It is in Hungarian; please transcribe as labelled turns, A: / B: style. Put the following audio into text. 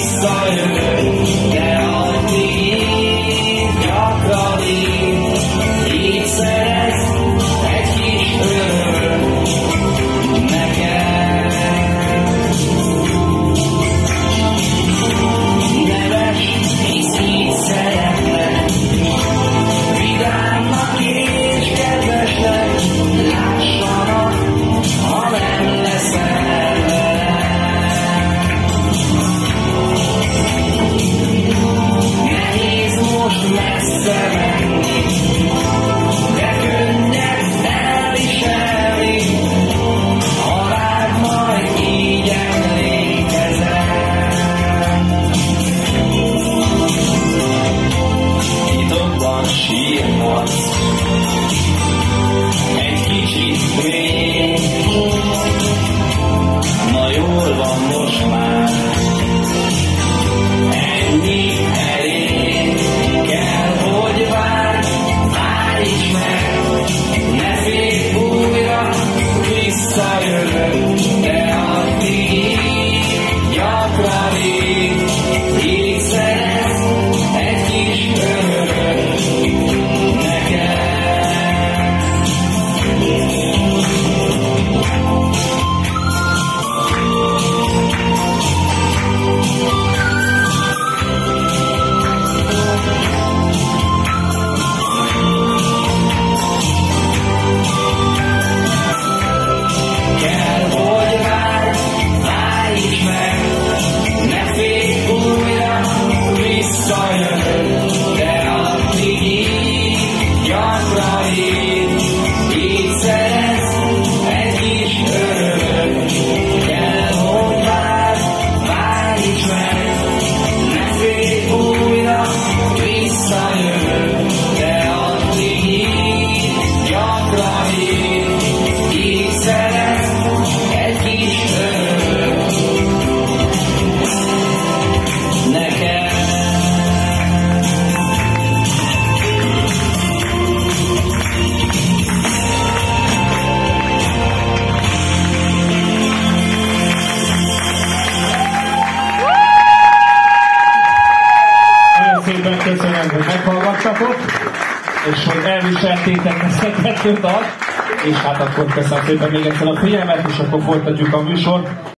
A: saw him Amen. és hogy
B: elviseltétek ezt a kettő és hát akkor köszönöm szépen még egyszer a figyelmet, és akkor folytatjuk a műsort.